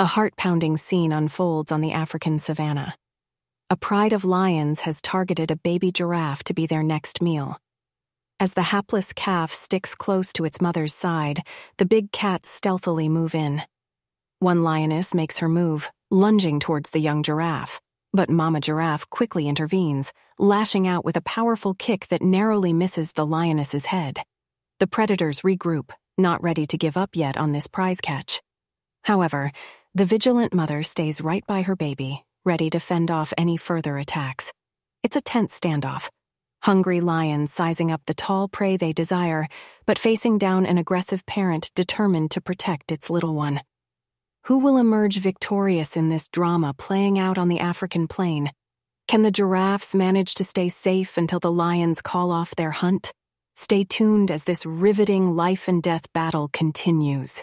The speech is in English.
A heart pounding scene unfolds on the African savannah. A pride of lions has targeted a baby giraffe to be their next meal. As the hapless calf sticks close to its mother's side, the big cats stealthily move in. One lioness makes her move, lunging towards the young giraffe, but Mama Giraffe quickly intervenes, lashing out with a powerful kick that narrowly misses the lioness's head. The predators regroup, not ready to give up yet on this prize catch. However, the vigilant mother stays right by her baby, ready to fend off any further attacks. It's a tense standoff. Hungry lions sizing up the tall prey they desire, but facing down an aggressive parent determined to protect its little one. Who will emerge victorious in this drama playing out on the African plain? Can the giraffes manage to stay safe until the lions call off their hunt? Stay tuned as this riveting life and death battle continues.